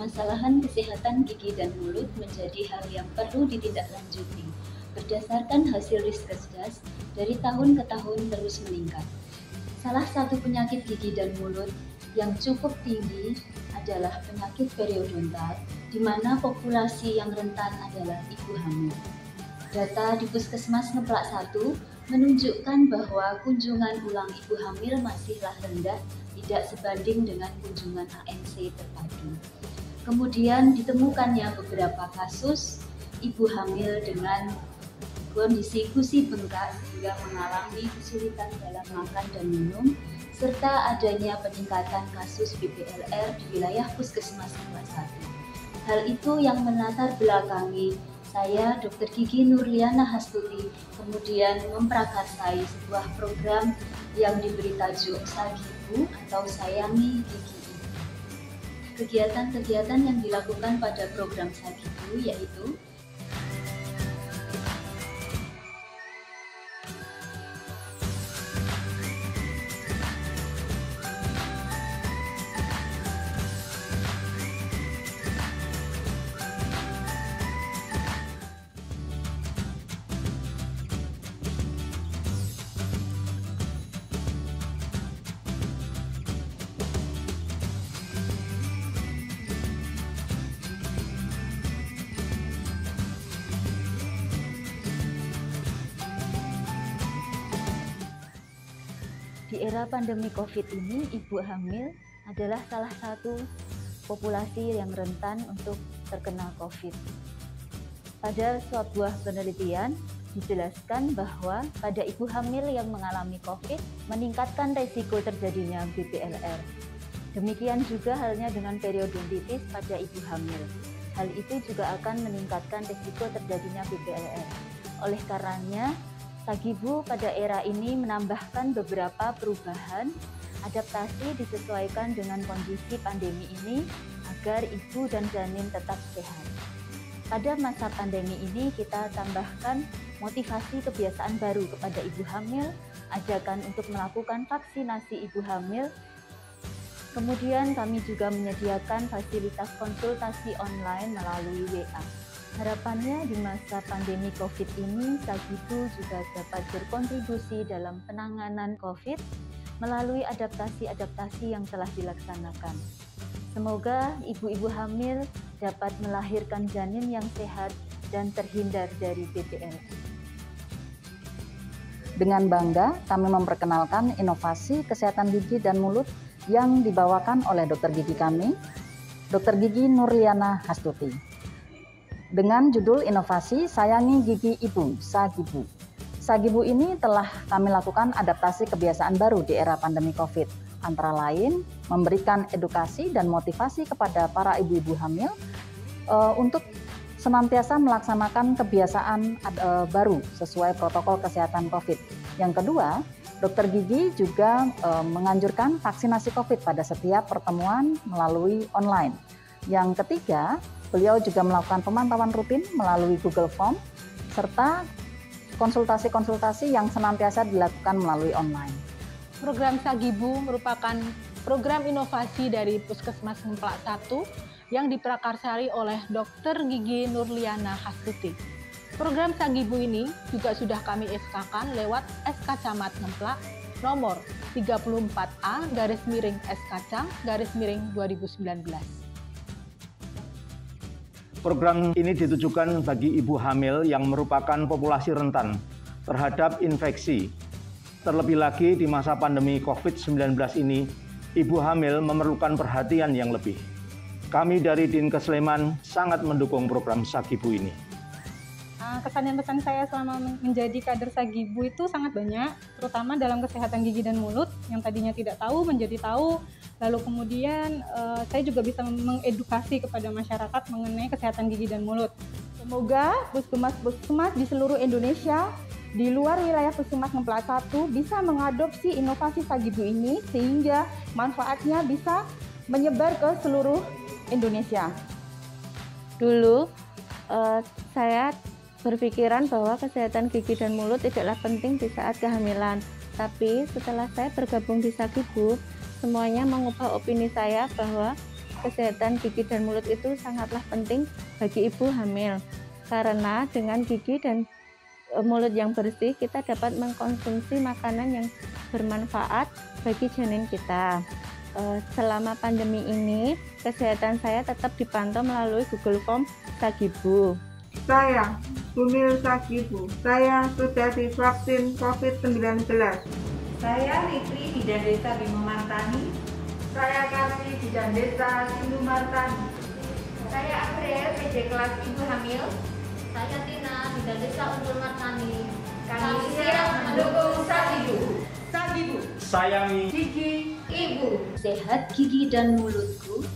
permasalahan kesehatan gigi dan mulut menjadi hal yang perlu ditindaklanjuti berdasarkan hasil Riskesdas dari tahun ke tahun terus meningkat. Salah satu penyakit gigi dan mulut yang cukup tinggi adalah penyakit periodontal, di mana populasi yang rentan adalah ibu hamil. Data di Puskesmas Ngeplak 1 menunjukkan bahwa kunjungan ulang ibu hamil masihlah rendah tidak sebanding dengan kunjungan ANC terpadu. Kemudian ditemukannya beberapa kasus ibu hamil dengan kondisi gusi bengkak hingga mengalami kesulitan dalam makan dan minum, serta adanya peningkatan kasus BPLR di wilayah Puskesmas kelas 1. Hal itu yang menatar belakangi saya, Dr. Gigi Nurliana Hastuti, kemudian memprakarsai sebuah program yang diberi tajuk Sagibu atau Sayangi Gigi Kegiatan-kegiatan yang dilakukan pada program Sagibu yaitu Era pandemi COVID ini, ibu hamil adalah salah satu populasi yang rentan untuk terkena COVID. Pada sebuah penelitian dijelaskan bahwa pada ibu hamil yang mengalami COVID meningkatkan resiko terjadinya BPLR. Demikian juga halnya dengan periodontitis pada ibu hamil. Hal itu juga akan meningkatkan resiko terjadinya BPLR. Oleh karenanya, Sagibu pada era ini menambahkan beberapa perubahan adaptasi disesuaikan dengan kondisi pandemi ini agar ibu dan janin tetap sehat. Pada masa pandemi ini kita tambahkan motivasi kebiasaan baru kepada ibu hamil, ajakan untuk melakukan vaksinasi ibu hamil. Kemudian kami juga menyediakan fasilitas konsultasi online melalui WA. Harapannya di masa pandemi COVID ini, Sagibu juga dapat berkontribusi dalam penanganan COVID melalui adaptasi-adaptasi yang telah dilaksanakan. Semoga ibu-ibu hamil dapat melahirkan janin yang sehat dan terhindar dari BPL. Dengan bangga, kami memperkenalkan inovasi kesehatan gigi dan mulut yang dibawakan oleh dokter gigi kami, Dr. Gigi Nurliana Hastuti dengan judul inovasi Sayangi Gigi Ibu, Sagibu. Sagibu ini telah kami lakukan adaptasi kebiasaan baru di era pandemi COVID, antara lain memberikan edukasi dan motivasi kepada para ibu-ibu hamil uh, untuk senantiasa melaksanakan kebiasaan uh, baru sesuai protokol kesehatan COVID. Yang kedua, dokter gigi juga uh, menganjurkan vaksinasi COVID pada setiap pertemuan melalui online. Yang ketiga, Beliau juga melakukan pemantauan rutin melalui Google Form serta konsultasi-konsultasi yang senantiasa dilakukan melalui online. Program Sagibu merupakan program inovasi dari Puskesmas Ngemplak 1 yang diprakarsai oleh Dr. Gigi Nurliana Hastuti. Program Sagibu ini juga sudah kami SK-kan lewat SK Camat Ngemplak nomor 34A garis miring SKC garis miring 2019. Program ini ditujukan bagi ibu hamil yang merupakan populasi rentan terhadap infeksi. Terlebih lagi di masa pandemi COVID-19 ini, ibu hamil memerlukan perhatian yang lebih. Kami dari Dinkes Sleman sangat mendukung program Sagibu ini. Ah, kesan dan pesan saya selama menjadi kader Sagibu itu sangat banyak, terutama dalam kesehatan gigi dan mulut yang tadinya tidak tahu menjadi tahu, Lalu kemudian uh, saya juga bisa mengedukasi kepada masyarakat mengenai kesehatan gigi dan mulut. Semoga puskesmas-puskesmas di seluruh Indonesia di luar wilayah Puskesmas Ngemplak 1 bisa mengadopsi inovasi Sagibu ini sehingga manfaatnya bisa menyebar ke seluruh Indonesia. Dulu uh, saya berpikiran bahwa kesehatan gigi dan mulut tidaklah penting di saat kehamilan. Tapi setelah saya bergabung di Sagibu, semuanya mengubah opini saya bahwa kesehatan gigi dan mulut itu sangatlah penting bagi ibu hamil. Karena dengan gigi dan e, mulut yang bersih kita dapat mengkonsumsi makanan yang bermanfaat bagi janin kita. E, selama pandemi ini, kesehatan saya tetap dipantau melalui Google Form Sagibu. Saya, Bumil Sagibu. Saya sudah divaksin COVID-19. Saya Ripri Bidan Desa Bimo Martani. Saya Kasih Bidan Desa Sindu Martani. Saya April, PJ kelas Ibu Hamil. Saya Tina, Bidan Desa Unggul Martani. Kami siap mendukung Sagibu. Sagibu. Sayangi Gigi Ibu. Sehat gigi dan mulutku.